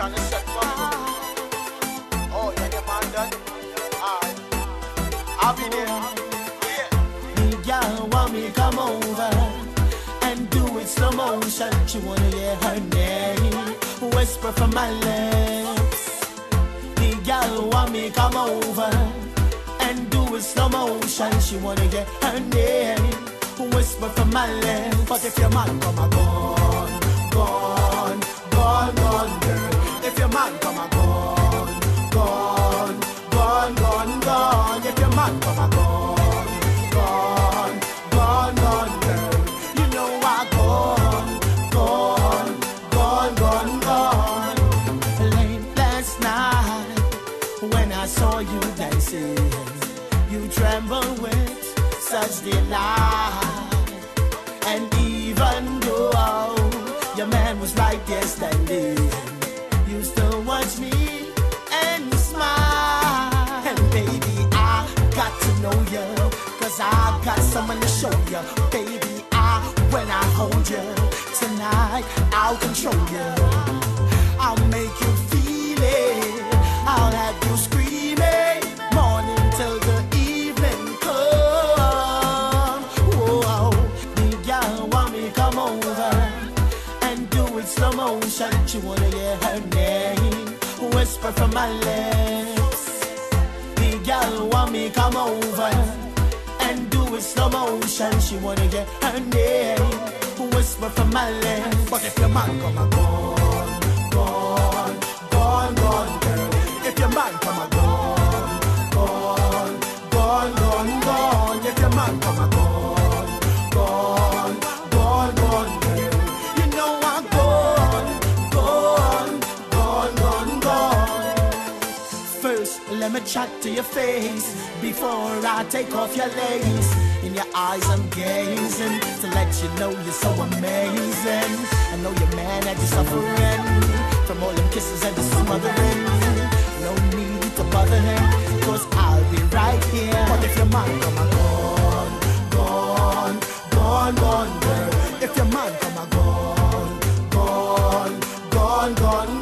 trying to set for. Oh, yeah, your man done. Alright. I'll be there. Yeah. The girl want me come over and do it slow motion. She wanna hear her name whisper from my lips. The girl want me come over and do it slow motion. She wanna hear her name whisper from my lips. But if your man come a gone, man come a gone, gone, gone, gone, girl. You know I gone, gone, gone, gone, gone. Late last night when I saw you dancing, you trembled with such delight. And even though your man was right there standing, you still watch me and smile. And baby, cause I got someone to show you. Baby, I, when I hold you, tonight I'll control you. I'll make you feel it. I'll have you screaming morning till the evening come. Whoa, the girl want me come over and do it slow motion. She wanna hear her name whisper from my lips. The girl want me come over it slow motion. She wanna hear her name whisper from my lips. But if your man come a gone, gone, gone, gone, girl. If your man come a gone, gone, gone, gone, gone. If your man come a gone, gone, gone, gone, girl. You know I'm gone, gone, gone, gone, gone. First, let me chat to your face before I take off your lace. In your eyes, I'm gazing to let you know you're so amazing. I know your man had you suffering from all them kisses and the smothering. No need to bother him, cause I'll be right here. But if your man come a gone, gone, gone, gone, girl. If your man come a gone, gone, gone, gone,